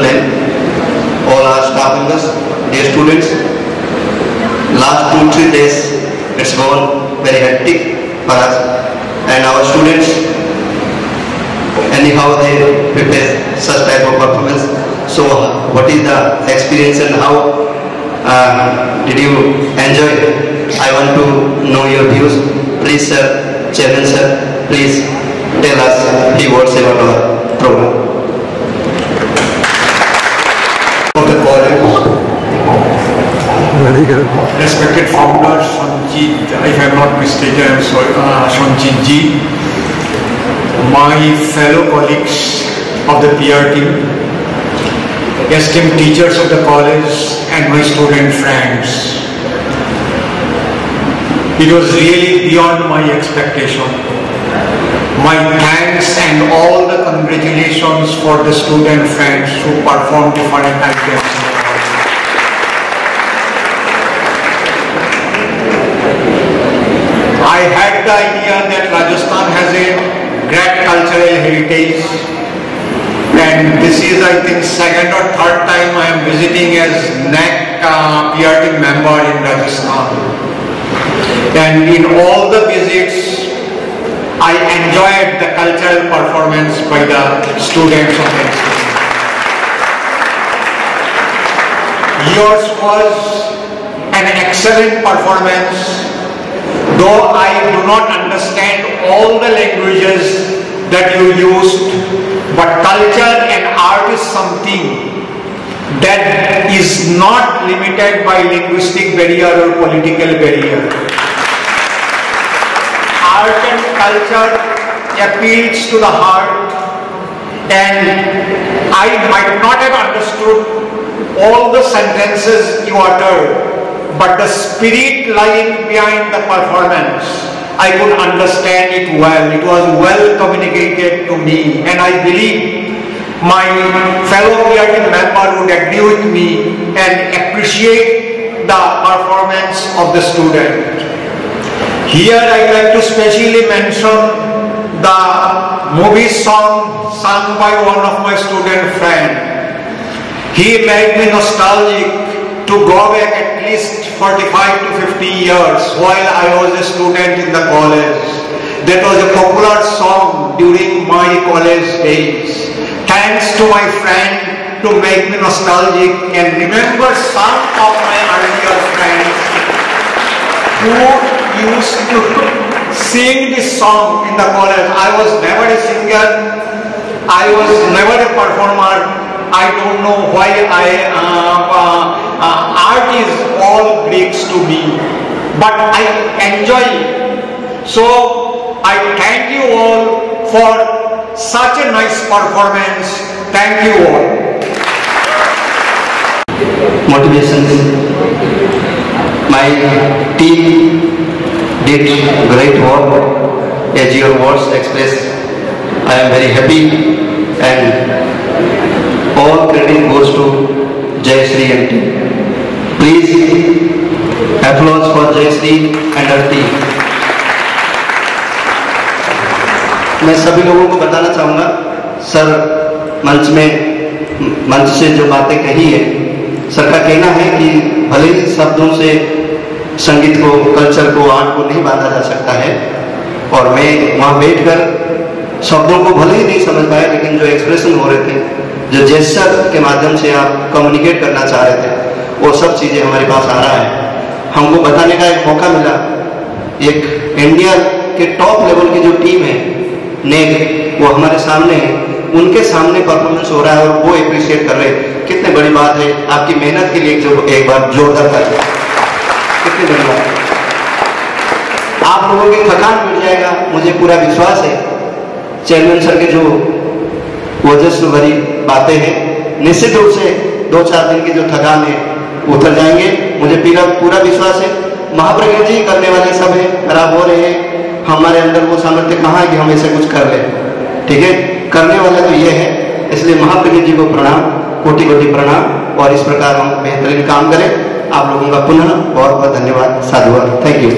all our staff members, dear students, last two, three days, it's gone very hectic for us. And our students, anyhow they prepare such type of performance. So what is the experience and how uh, did you enjoy? I want to know your views. Please sir, chairman sir, please tell us few words about our program. of the college, Very good. respected founder Sanjit, if I'm not mistaken, I'm sorry, uh, Sanjit ji, my fellow colleagues of the PR team, esteemed teachers of the college and my student friends. It was really beyond my expectation. My thanks and all the congratulations for the student friends who performed different items. in the college. I had the idea that Rajasthan has a great cultural heritage and this is I think second or third time I am visiting as NAAC uh, PRT member in Rajasthan. And in all the visits I enjoyed the cultural performance by the students of institute. Yours was an excellent performance though I do not understand all the languages that you used, but culture and art is something that is not limited by linguistic barrier or political barrier. Art and culture appeals to the heart and I might not have understood all the sentences you uttered, but the spirit lying behind the performance, I could understand it well. It was well communicated to me, and I believe my fellow PRT member would agree with me and appreciate the performance of the student. Here I like to specially mention the movie song sung by one of my student friend. He made me nostalgic to go back at least 45 to 50 years while I was a student in the college. That was a popular song during my college days. Thanks to my friend to make me nostalgic and remember some of my earlier friends who used to sing this song in the college. I was never a singer. I was never a performer. I don't know why I, uh, uh, uh, art is all Greeks to me, but I enjoy it. So I thank you all for such a nice performance. Thank you all. motivations. My team did great work as your words express. I am very happy and all credit goes to Jay and team. Please applause for Jay Sri and her team. मैं सभी लोगों को बताना चाहूँगा, sir, मंच में, मंच से जो बातें कही है, सर का कहना है कि भले ही शब्दों से संगीत को, कल्चर को, आर्ट को नहीं बांधा जा सकता है, और मैं वहाँ बैठकर शब्दों को भले ही नहीं समझ पाया, लेकिन जो एक्सप्रेशन हो रहे थे, जो जेस्चर के माध्यम से आप कम्युनिकेट करना चाह रहे थे वो सब चीज़ें हमारे पास आ रहा है। हमको बताने का एक मौका मिला। एक इंडिया के टॉप लेवल की जो टीम है नेक वो हमारे सामने है। उनके सामने परफॉर्मेंस हो रहा है और वो अप्रिशिएट कर रहे कितने बड़ी बात है। आपकी मेहनत के लिए जो एक बार जोरदार कर कितनी बड़ी बात आप लोगों की थकान मिट जाएगा। मुझे पूरा विश्वास है। चेयरमैन सर के जो वजस्व भरी बातें हैं, निश्चित रूप से दो चार दिन की जो थकान है उतर जाएँगे। मुझे पूरा पूरा विश्वास है। महाप्रज्ञा जी, करने वाले सब है। खराब हो रहे हैं। हमारे अंदर वो सामर्थ्य कहाँ है कि हम ऐसे कुछ कर ले? ठीक है? करने वाला तो ये है। इसलिए महाप्रज्ञा जी को प्रणाम कोटि कोटि प्रणाम। और इस प्रकार हम बेहतरीन काम करें। आप लोगों का पुनः बहुत बहुत धन्यवाद। साधुवाद। Thank you